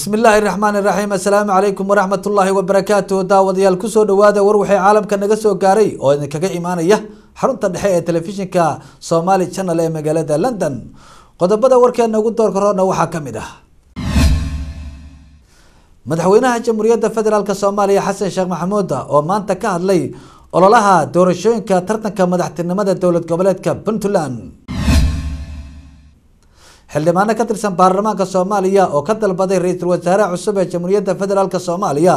bismi illaahi raxmaan iraxiim assalaamu calaykum waraxmat ullaahi wabarakaatuh daawadayaal ku soo dhawaada war waxay caalamka naga soo gaaray oo idinkaga imaanaya xarunta dhexe ee telefishinka somaali channel ee magaalada london. Qodobada warkeena ugu doorka roona waxaa ka mid ah. Madaxweynaha jamhuuriyadda federaalk soomaaliya xasan sheekh maxamuud oo maanta ka hadlay ololaha doorashooyinka tartanka madaxtinimada dowlad goboleedka puntland xildhibaano ka tirsan baarlamaanka soomaaliya oo ka dalbaday ra'iisul wasaaraha cusub ee jamhuuriyadda federaalk soomaaliya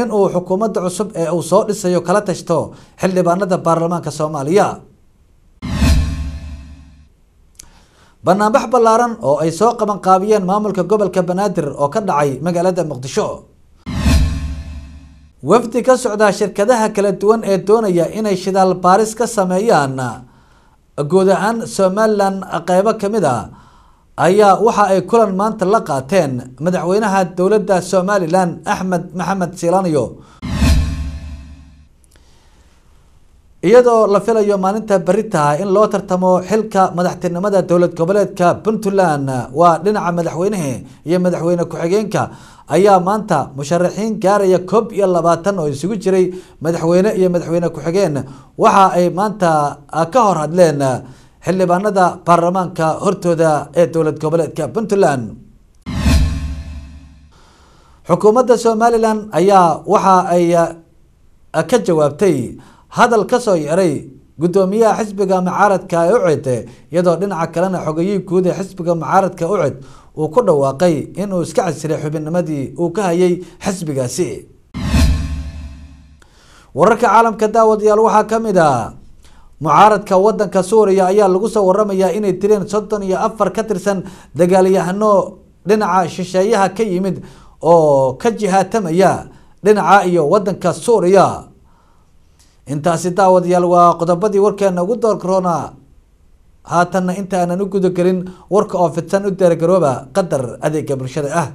in uu xukuumadda cusub ee uu soo dhisayo kala tashto xildhibaanada baarlamaanka soomaaliya. Banaanbax ballaaran oo ay soo qaban qaabiyeen maamulka gobolka banaadir oo ka dhacay magaalada muqdisho. Wafdi ka socda shirkadaha kala duwan ee doonaya inay shidaal baaris ka sameeyaan. Guud ahaan somalilan qeybo ka mid a ayaa waxa ay kulan maanta la qaateen madaxweynaha dowladda somalilan axmed maxamed silaniyo iyadoo la filayo maalinta beritaha in loo tartamo xilka madaxtinimada dowlad goboleedka puntland waa dhinaca madaxweynehe iyo madaxweyne ku-xigeenka ayaa maanta musharaxiin gaaraya koob iyo labaatan oo isugu jiray madaxweyne iyo madaxweyne ku-xigeen. Waxa ay maanta ka hor hadleen xildhibaanada baarlamaanka hortooda ee dowlad goboleedka puntland. Xukuumadda somalilan ayaa waxa ay ka jawaabtay hadal ka soo yeeray guddoomiyaha xisbiga mucaaradka ee uced iyadoo dhinaca kalena xogayihii guud ee xisbiga mucaaradka uced uu ku dhawaaqay inuu iska casiray xubinnimadii uu ka hayay xisbigaasi. Wararka caalamka daawadayaal waxaa ka mid a mucaaradka wadanka suuriya ayaa lagu soo waramayaa inay dileen soddon iyo afar ka tirsan dagaalyahano dhinaca shisheeyaha ka yimid oo ka jihaatamaya dhinaca iyo wadanka suuriya intaasi daawadayaal waa qodobadii warkeena ugu doorkaroona haatanna inta aanan u gudagelin warka oo fidsan u deergarooba qadar adeega bulshada ah